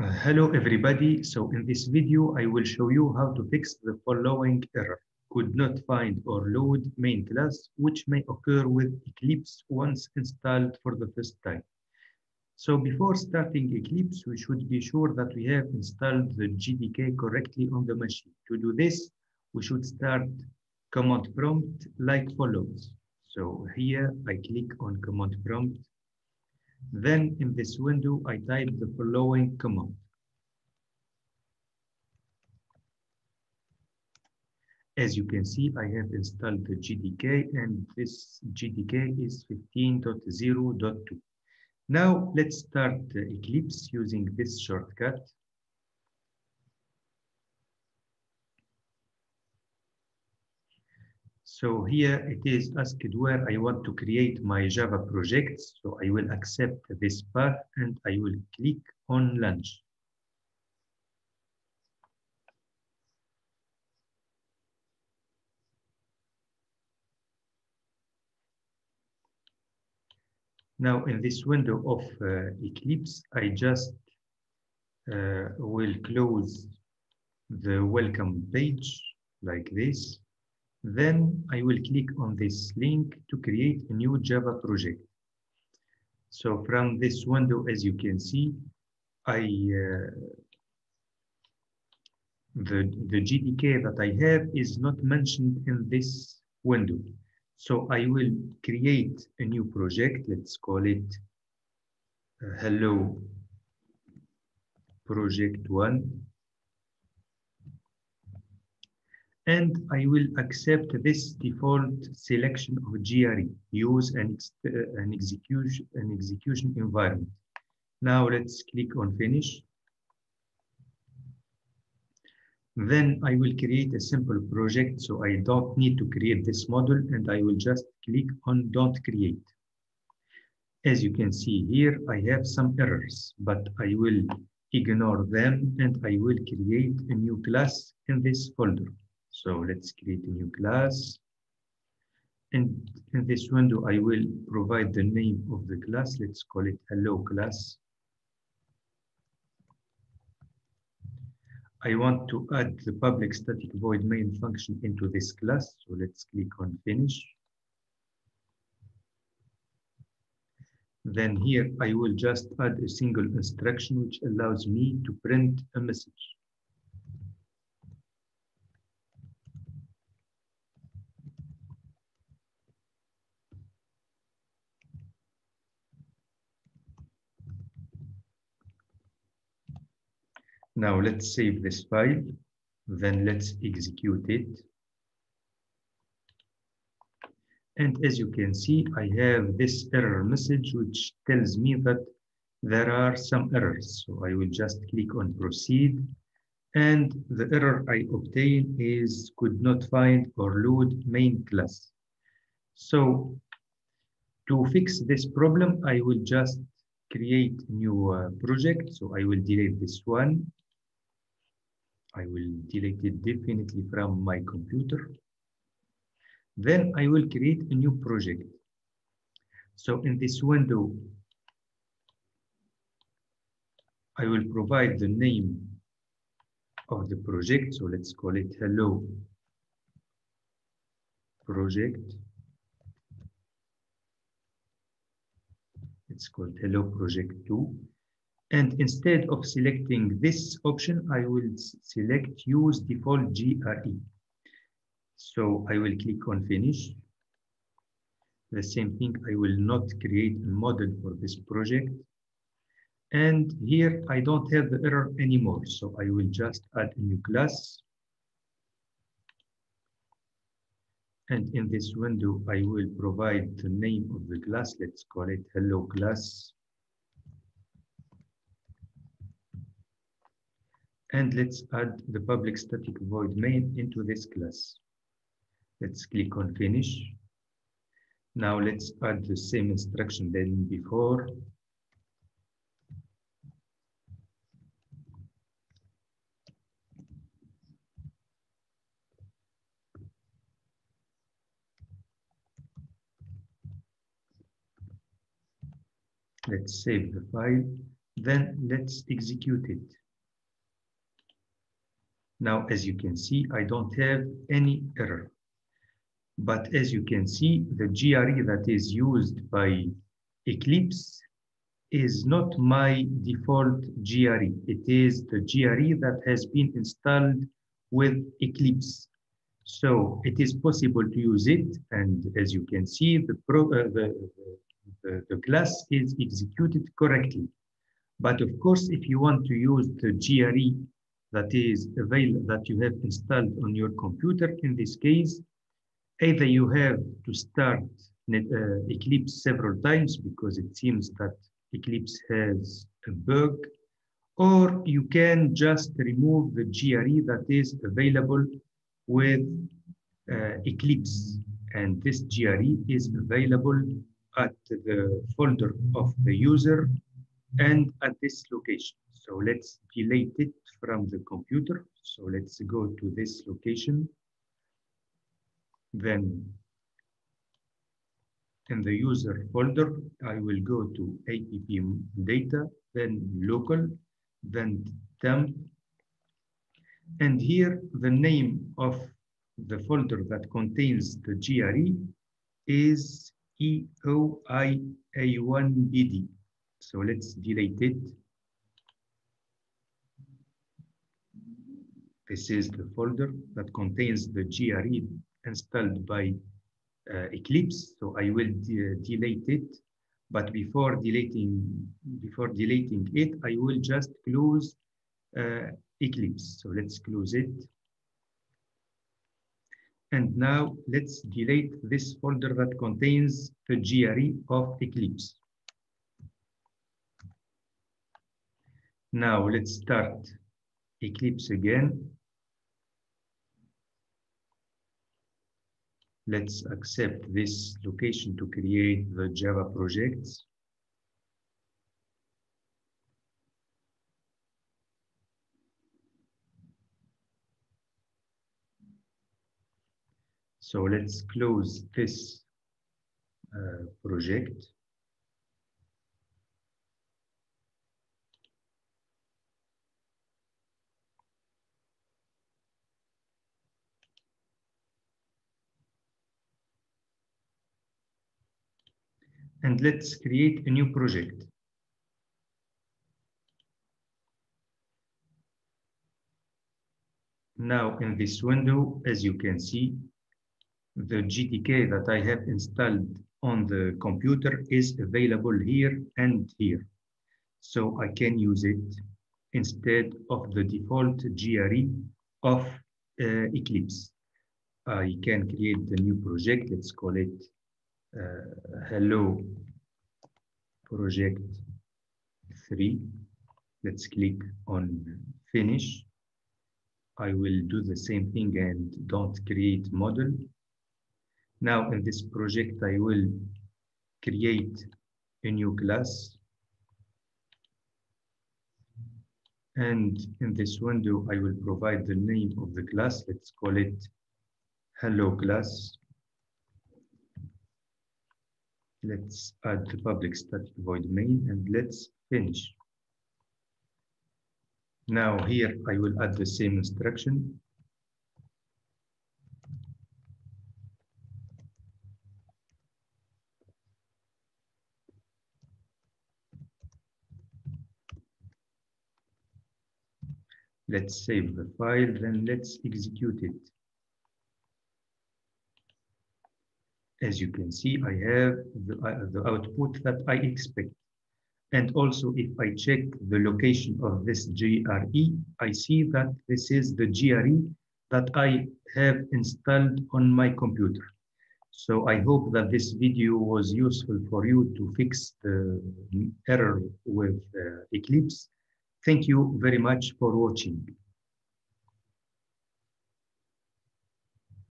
Uh, hello everybody. So in this video, I will show you how to fix the following error. Could not find or load main class, which may occur with Eclipse once installed for the first time. So before starting Eclipse, we should be sure that we have installed the JDK correctly on the machine. To do this, we should start command prompt like follows. So here I click on command prompt then in this window, I type the following command. As you can see, I have installed the JDK and this JDK is 15.0.2. Now let's start Eclipse using this shortcut. So here it is asked where I want to create my Java project. So I will accept this path and I will click on launch. Now in this window of uh, Eclipse, I just uh, will close the welcome page like this. Then I will click on this link to create a new Java project. So from this window, as you can see, I uh, the, the JDK that I have is not mentioned in this window. So I will create a new project. Let's call it uh, Hello Project 1 and I will accept this default selection of JRE, use an, uh, an, execution, an execution environment. Now let's click on finish. Then I will create a simple project, so I don't need to create this model, and I will just click on don't create. As you can see here, I have some errors, but I will ignore them and I will create a new class in this folder. So let's create a new class. And in this window, I will provide the name of the class. Let's call it hello class. I want to add the public static void main function into this class. So let's click on finish. Then here I will just add a single instruction which allows me to print a message. Now let's save this file, then let's execute it. And as you can see, I have this error message which tells me that there are some errors. So I will just click on proceed. And the error I obtain is could not find or load main class. So to fix this problem, I will just create new uh, project. So I will delete this one I will delete it definitely from my computer. Then I will create a new project. So in this window, I will provide the name of the project. So let's call it hello project. It's called hello project 2. And instead of selecting this option, I will select use default JRE. So I will click on finish. The same thing, I will not create a model for this project. And here I don't have the error anymore. So I will just add a new class. And in this window, I will provide the name of the class. Let's call it hello class. And let's add the public static void main into this class. Let's click on finish. Now let's add the same instruction than before. Let's save the file. Then let's execute it. Now, as you can see, I don't have any error. But as you can see, the JRE that is used by Eclipse is not my default JRE. It is the JRE that has been installed with Eclipse. So it is possible to use it. And as you can see, the, pro, uh, the, the, the class is executed correctly. But of course, if you want to use the JRE that is available, that you have installed on your computer, in this case, either you have to start uh, Eclipse several times because it seems that Eclipse has a bug, or you can just remove the JRE that is available with uh, Eclipse. And this JRE is available at the folder of the user and at this location. So let's delete it from the computer. So let's go to this location. Then in the user folder, I will go to app data, then local, then temp. And here the name of the folder that contains the JRE is EOIA1BD. So let's delete it. This is the folder that contains the JRE installed by uh, Eclipse. So I will de delete it. But before deleting, before deleting it, I will just close uh, Eclipse. So let's close it. And now let's delete this folder that contains the JRE of Eclipse. Now let's start Eclipse again. Let's accept this location to create the Java projects. So let's close this uh, project. And let's create a new project. Now in this window, as you can see, the JDK that I have installed on the computer is available here and here. So I can use it instead of the default JRE of uh, Eclipse. I can create the new project, let's call it Eh, hello Project 3. Let's click on Finish. I will do the same thing and don't create model. Now in this project, I will create a new class. And in this window, I will provide the name of the class. Let's call it hello class. Let's add the public static void main and let's finish. Now here I will add the same instruction Let's save the file, then let's execute it. As you can see, I have the, uh, the output that I expect. And also, if I check the location of this JRE, I see that this is the JRE that I have installed on my computer. So I hope that this video was useful for you to fix the error with uh, Eclipse. Thank you very much for watching.